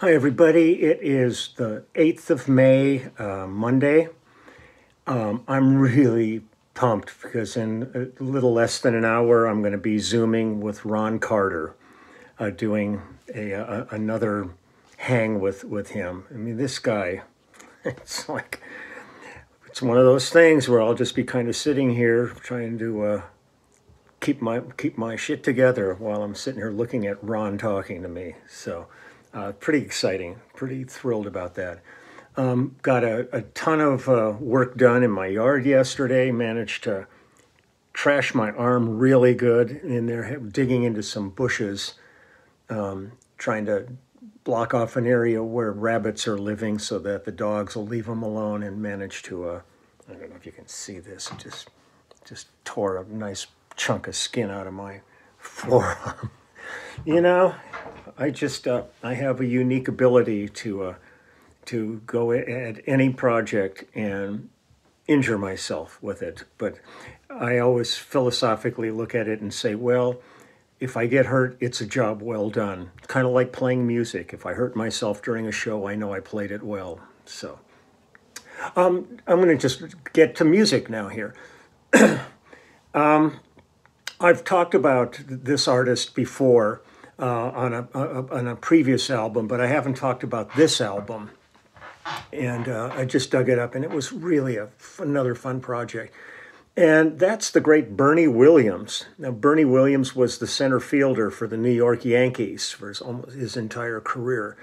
Hi, everybody. It is the 8th of May, uh, Monday. Um, I'm really pumped because in a little less than an hour, I'm going to be Zooming with Ron Carter, uh, doing a, a, another hang with, with him. I mean, this guy, it's like, it's one of those things where I'll just be kind of sitting here trying to uh, keep my keep my shit together while I'm sitting here looking at Ron talking to me. So, uh, pretty exciting. Pretty thrilled about that. Um, got a, a ton of uh, work done in my yard yesterday. Managed to trash my arm really good in there, digging into some bushes, um, trying to block off an area where rabbits are living so that the dogs will leave them alone and manage to, uh, I don't know if you can see this, just, just tore a nice chunk of skin out of my forearm. you know, I just, uh, I have a unique ability to, uh, to go at any project and injure myself with it. But I always philosophically look at it and say, well, if I get hurt, it's a job well done. Kind of like playing music. If I hurt myself during a show, I know I played it well. So um, I'm going to just get to music now here. um, I've talked about this artist before uh, on, a, a, on a previous album, but I haven't talked about this album. And uh, I just dug it up, and it was really a, another fun project. And that's the great Bernie Williams. Now, Bernie Williams was the center fielder for the New York Yankees for his, almost his entire career.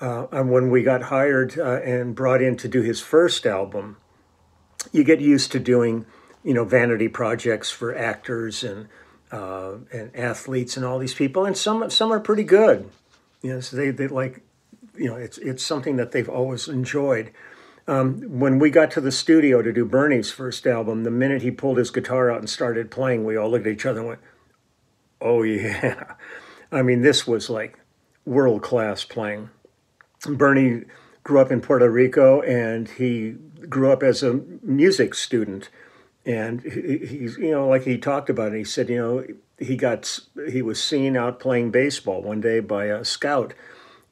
Uh, and when we got hired uh, and brought in to do his first album, you get used to doing, you know, vanity projects for actors and uh, and athletes and all these people, and some some are pretty good. You know, so they they like, you know, it's it's something that they've always enjoyed. Um, when we got to the studio to do Bernie's first album, the minute he pulled his guitar out and started playing, we all looked at each other and went, "Oh yeah!" I mean, this was like world class playing. Bernie grew up in Puerto Rico, and he grew up as a music student. And he's, you know, like he talked about it. He said, you know, he got he was seen out playing baseball one day by a scout,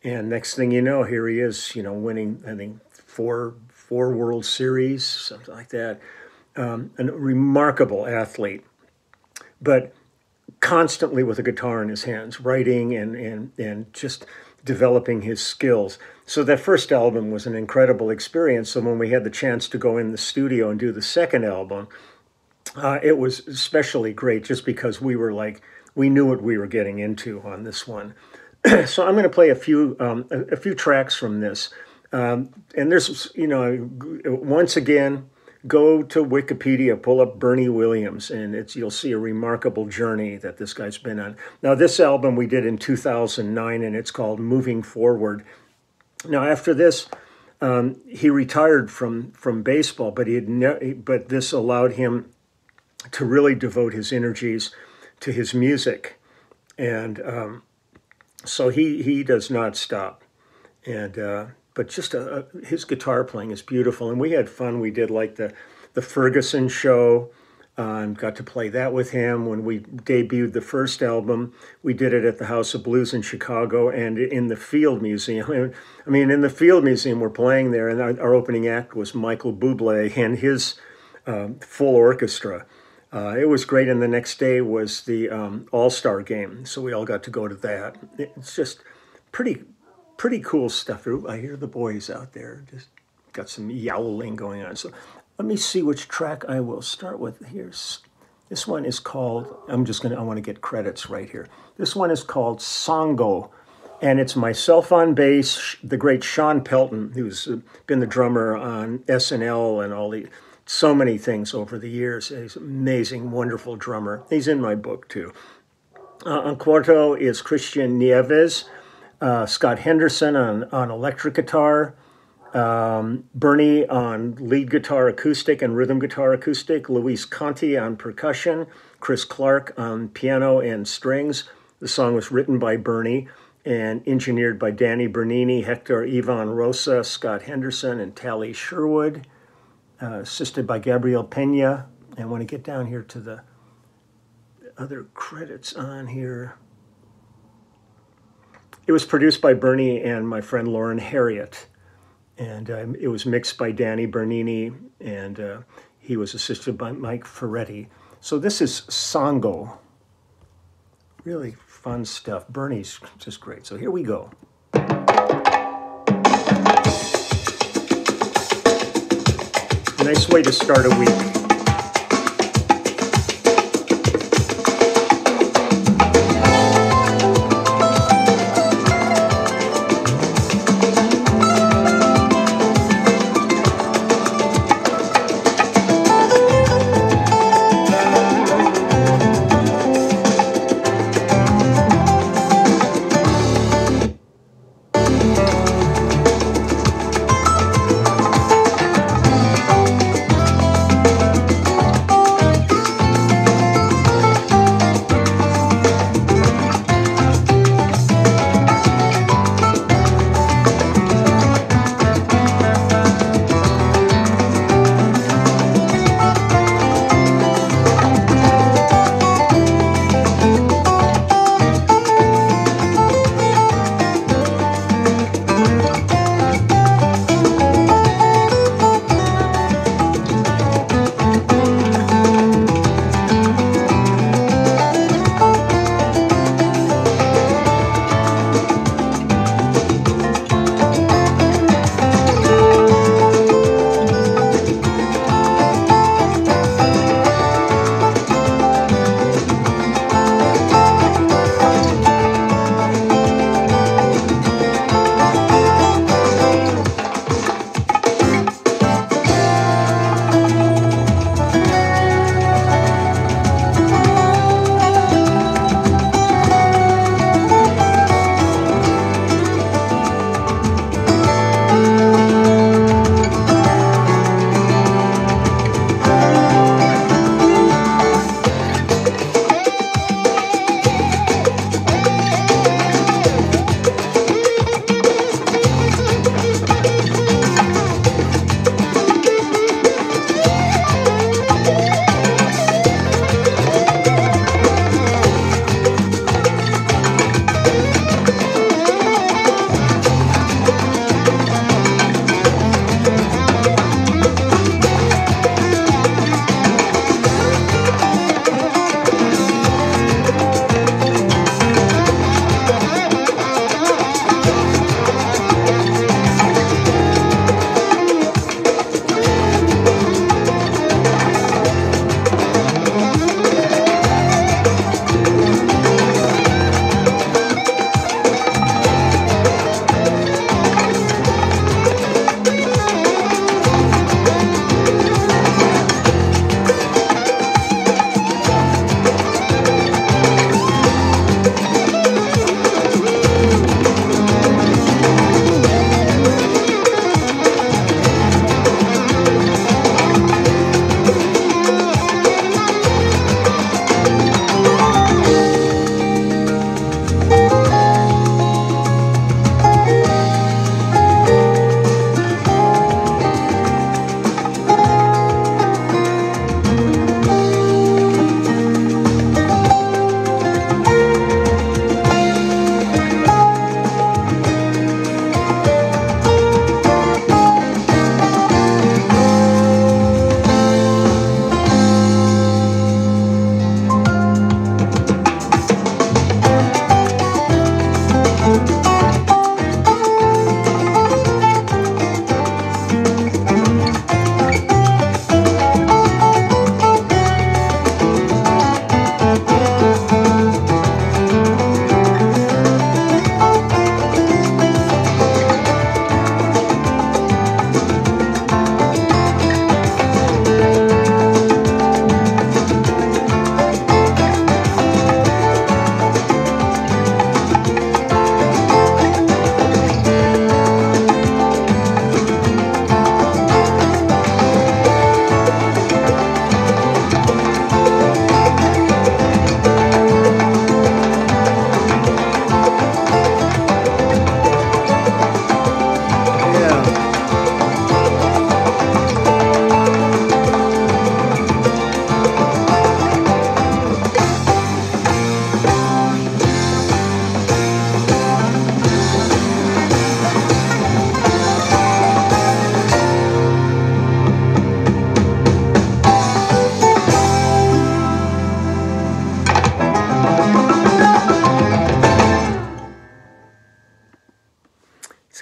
and next thing you know, here he is, you know, winning. I think four four World Series, something like that. Um, a remarkable athlete, but constantly with a guitar in his hands, writing and and and just developing his skills. So that first album was an incredible experience. So when we had the chance to go in the studio and do the second album, uh, it was especially great just because we were like we knew what we were getting into on this one. so I'm going to play a few um, a, a few tracks from this. Um, and there's, you know, once again, go to Wikipedia, pull up Bernie Williams, and it's you'll see a remarkable journey that this guy's been on. Now, this album we did in 2009, and it's called Moving Forward. Now, after this, um, he retired from from baseball, but he had ne- but this allowed him to really devote his energies to his music, and um, so he he does not stop, and. Uh, but just a, a, his guitar playing is beautiful. And we had fun. We did like the the Ferguson show. Uh, and got to play that with him when we debuted the first album. We did it at the House of Blues in Chicago and in the Field Museum. I mean, in the Field Museum, we're playing there, and our, our opening act was Michael Bublé and his um, full orchestra. Uh, it was great, and the next day was the um, All Star game, so we all got to go to that. It's just pretty pretty cool stuff. I hear the boys out there just got some yowling going on. So let me see which track I will start with. Here's this one is called. I'm just gonna. I want to get credits right here. This one is called Songo, and it's myself on bass. The great Shawn Pelton, who's been the drummer on SNL and all the so many things over the years. He's an amazing, wonderful drummer. He's in my book too. Uh, on cuatro is Christian Nieves uh, Scott Henderson on, on electric guitar, um, Bernie on lead guitar acoustic and rhythm guitar acoustic, Luis Conti on percussion, Chris Clark on piano and strings. The song was written by Bernie and engineered by Danny Bernini, Hector Ivan Rosa, Scott Henderson, and Tally Sherwood, uh, assisted by Gabriel Pena. And I want to get down here to the other credits on here it was produced by Bernie and my friend Loren Harriet, and um, it was mixed by Danny Bernini, and uh, he was assisted by Mike Ferretti. So this is Sango. Really fun stuff. Bernie's just great. So here we go. Nice way to start a week.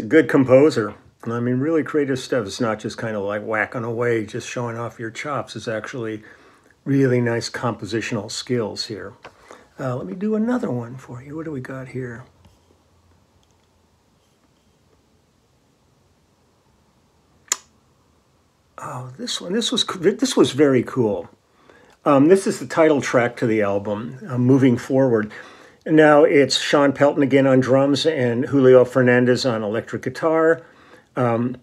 Good composer. I mean, really creative stuff. It's not just kind of like whacking away, just showing off your chops. It's actually really nice compositional skills here. Uh, let me do another one for you. What do we got here? Oh, this one. This was this was very cool. Um, this is the title track to the album, uh, Moving Forward. Now it's Shawn Pelton again on drums and Julio Fernandez on electric guitar. Um,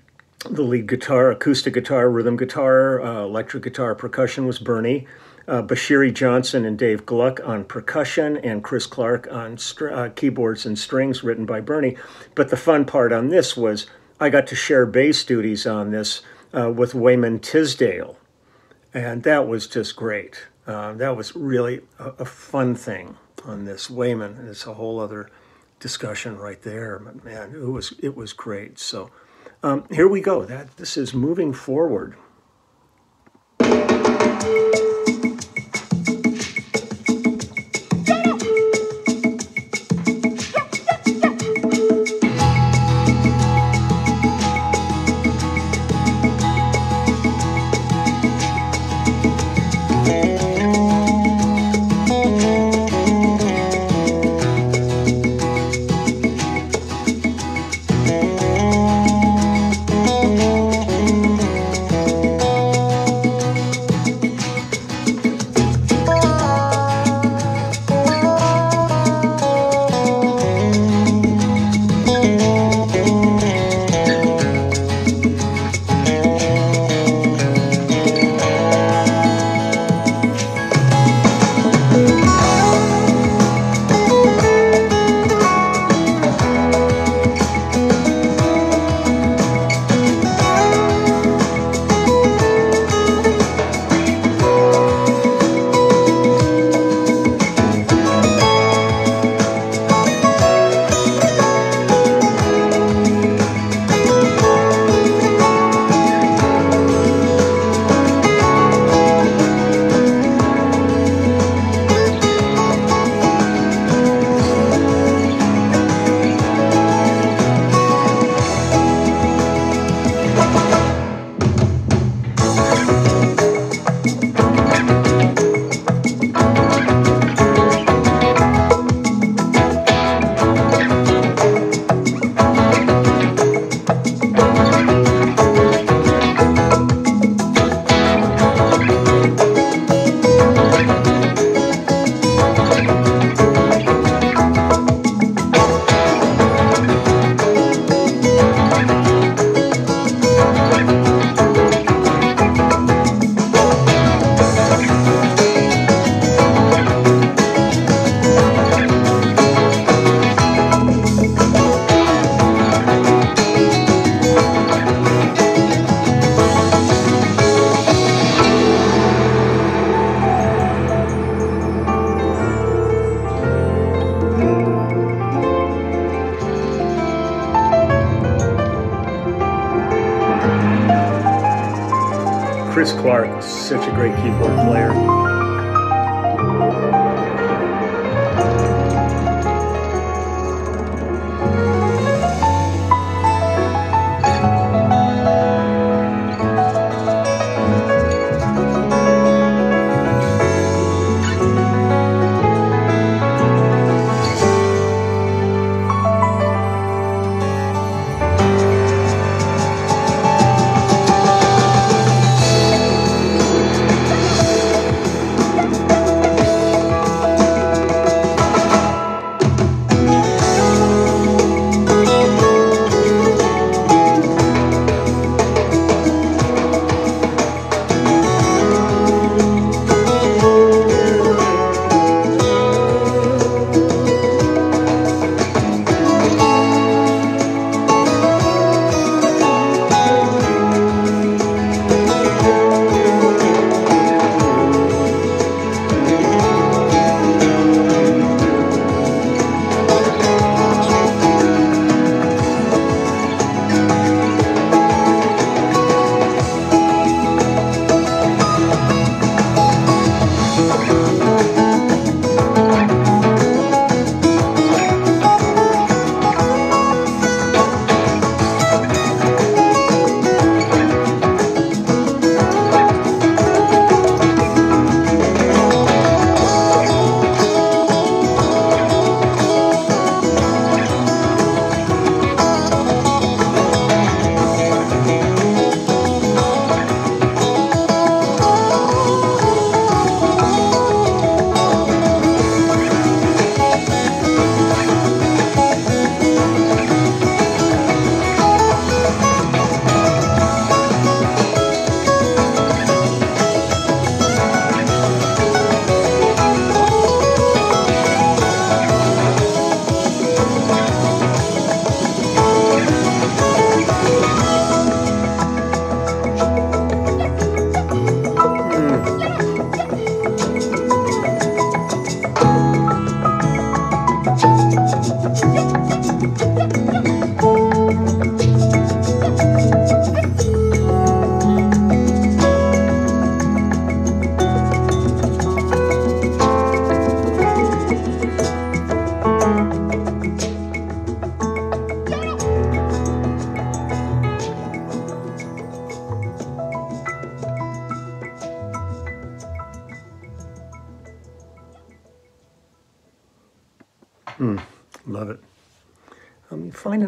the lead guitar, acoustic guitar, rhythm guitar, uh, electric guitar, percussion was Bernie. Uh, Bashiri Johnson and Dave Gluck on percussion, and Chris Clark on uh, keyboards and strings, written by Bernie. But the fun part on this was I got to share bass duties on this uh, with Wayman Tisdale, and that was just great. Uh, that was really a, a, fun thing on this Wayman. It's a whole other discussion right there. But man, it was it was great. So um, here we go. That this is moving forward. Chris Clark such a great keyboard player.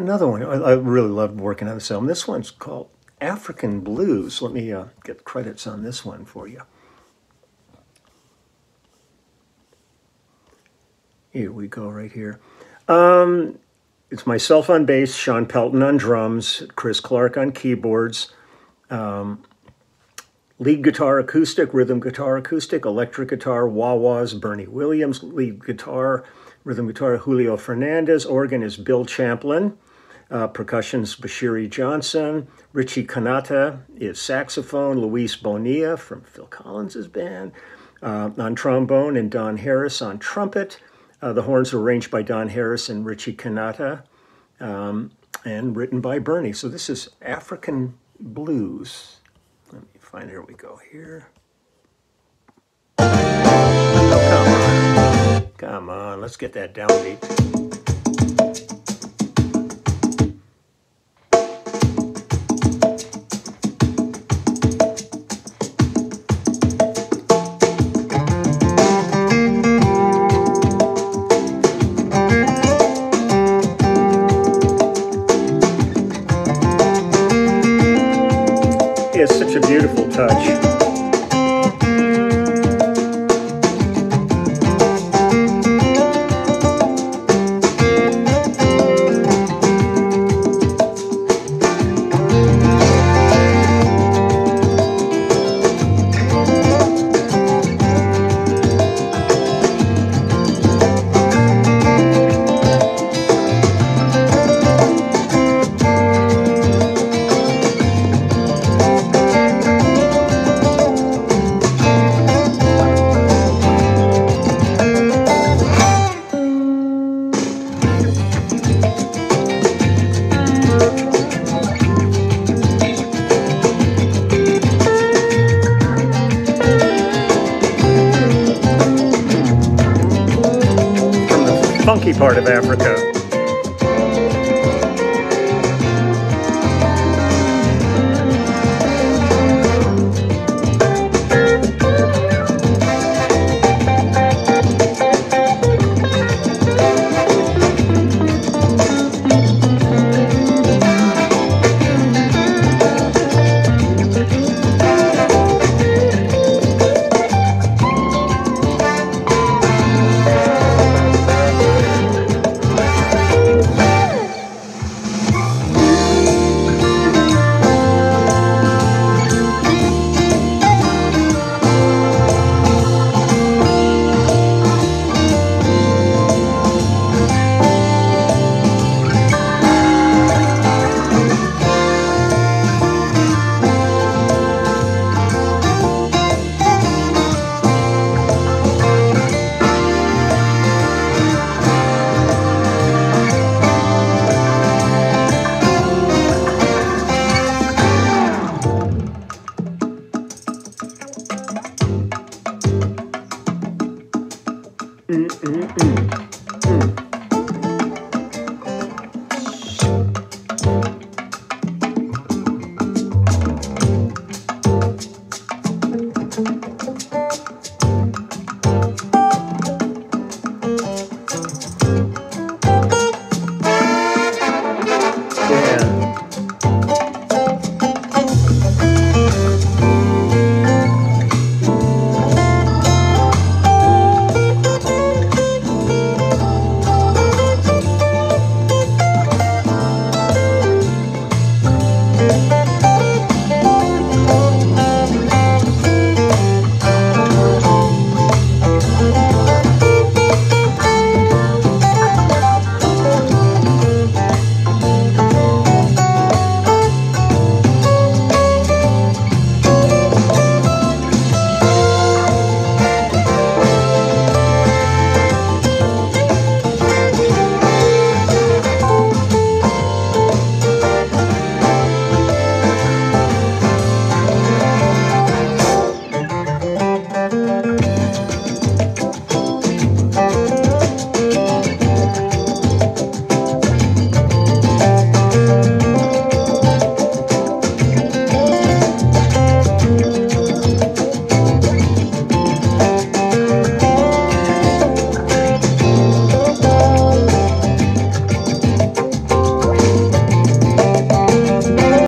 Another one. I, I really loved working on this album. This one's called African Blues. Let me uh, get credits on this one for you. Here we go, right here. Um, it's myself on bass, Shawn Pelton on drums, Chris Clark on keyboards, um, lead guitar acoustic, rhythm guitar acoustic, electric guitar, wah-wahs, Bernie Williams, lead guitar, rhythm guitar, Julio Fernandez, organ is Bill Champlin, uh, percussion's Bashiri Johnson, Richie Cannata is saxophone, Luis Bonilla from Phil Collins' band, uh, on trombone, and Don Harris on trumpet. Uh, the horns are arranged by Don Harris and Richie Cannata um, and written by Bernie. So this is African Blues. Let me find, here we go here. Oh, come on. Come on, let's get that downbeat.